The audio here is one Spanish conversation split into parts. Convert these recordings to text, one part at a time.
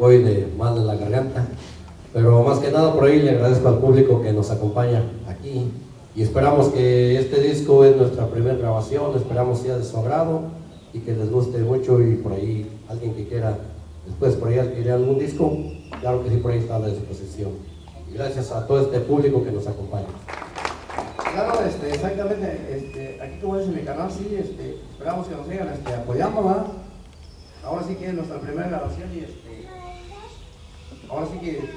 hoy de mal de la garganta, pero más que nada por ahí le agradezco al público que nos acompaña aquí y esperamos que este disco es nuestra primera grabación, esperamos sea de su agrado y que les guste mucho y por ahí alguien que quiera después por ahí adquirir algún disco, claro que sí por ahí está a disposición. Y gracias a todo este público que nos acompaña. Claro, este, exactamente, este, aquí como dice mi canal, sí, este, esperamos que nos sigan este, apoyando, ¿verdad? Ahora sí que es nuestra primera grabación y este, ahora sí que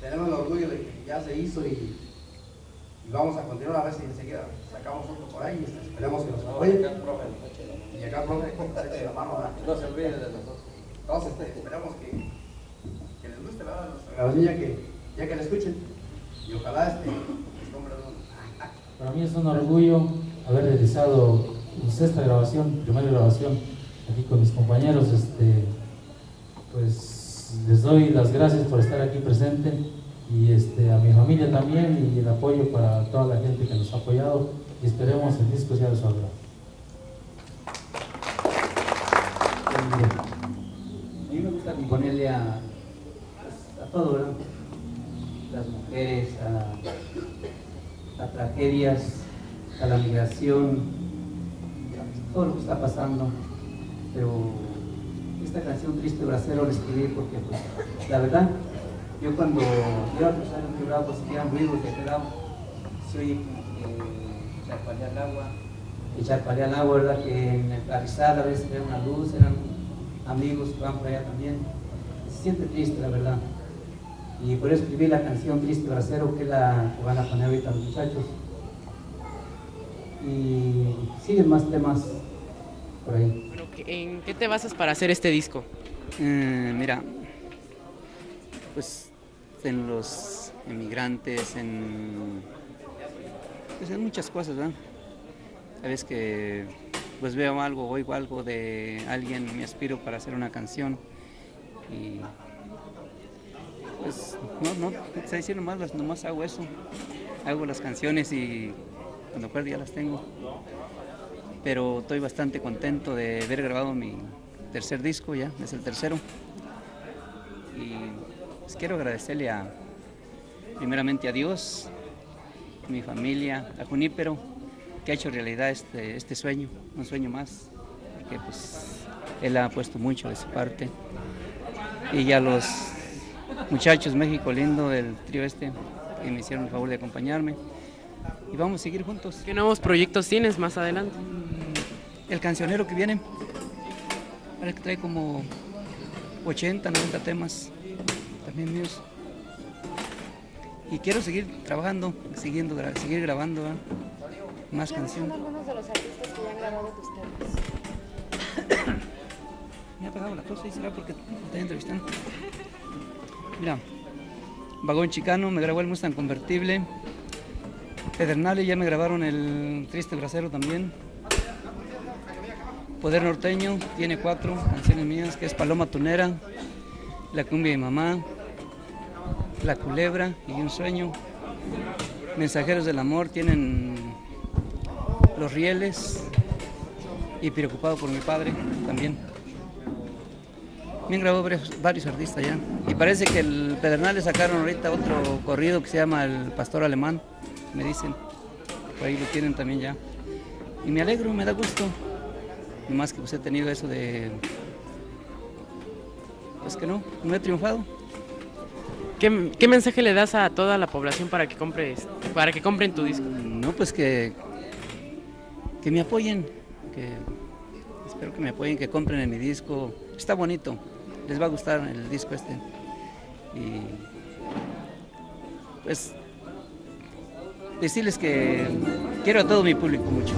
tenemos el orgullo de que ya se hizo y, y vamos a continuar a ver si enseguida sacamos otro por ahí y este, esperemos que nos apoyen. Y acá el profe se eche la mano, ¿verdad? No se olvide de nosotros. Entonces este, esperamos que, que les guste ¿verdad? nuestra grabación ya que, ya que la escuchen y ojalá este, un- Para mí es un orgullo haber realizado pues, esta grabación, primera grabación, aquí con mis compañeros. Este, pues les doy las gracias por estar aquí presente y este, a mi familia también y el apoyo para toda la gente que nos ha apoyado y esperemos el disco sea de su agrado. A mí me gusta componerle a, todo, ¿verdad? Las mujeres, a, a tragedias, a la migración, todo lo que está pasando. Pero esta canción Triste Bracero la escribí porque, pues, la verdad, yo cuando iba a cruzar el quebrado, pues eran ruidos de aquel lado, se oye que el agua, que charpalea el agua, ¿verdad? Que en el carrizal a veces era una luz, eran amigos que van por allá también. Se siente triste, la verdad. Y por eso escribí la canción Triste Bracero, que la que van a poner ahorita los muchachos. Y siguen más temas por ahí. Pero, ¿qué- ¿En qué te basas para hacer este disco? Eh, mira, pues en los emigrantes, en, pues en muchas cosas, ¿verdad? Veces que pues veo algo, oigo algo de alguien, me aspiro para hacer una canción y pues no, no, sé decir nomás, nomás hago eso, hago las canciones y cuando acuerdo ya las tengo. Pero estoy bastante contento de haber grabado mi tercer disco ya, es el tercero. Y pues, quiero agradecerle a, primeramente a Dios, a mi familia, a Junípero, que ha hecho realidad este, este sueño, un sueño más, porque pues él ha puesto mucho de su parte. Y a los muchachos México Lindo del trío este, que me hicieron el favor de acompañarme. Y vamos a seguir juntos. ¿Qué nuevos proyectos tienes más adelante? El cancionero que viene, parece que trae como 80, 90 temas, también míos. Y quiero seguir trabajando, siguiendo, gra- seguir grabando ¿verdad? más ¿Quiénes son canciones. algunos de los artistas que ya han grabado tus temas? Me ha pegado la cosa y será porque te entrevistando. Mira, Vagón Chicano me grabó el Mustang convertible. Pedernales ya me grabaron el Triste Bracero también. Poder Norteño tiene cuatro canciones mías, que es Paloma Tunera, La Cumbia de Mamá, La Culebra y Un Sueño. Mensajeros del Amor tienen Los Rieles y Preocupado por mi Padre también. Han grabado varios, artistas ya. Y parece que el Pedernales sacaron ahorita otro corrido que se llama El Pastor Alemán, me dicen. Por ahí lo tienen también ya. Y me alegro, me da gusto. Y más que pues he tenido eso de... Pues que no, no he triunfado. ¿Qué, qué mensaje le das a toda la población para que compres, para que compren tu disco? No, pues que, que me apoyen, que espero que me apoyen, que compren en mi disco. Está bonito, les va a gustar el disco este. Y pues decirles que quiero a todo mi público mucho.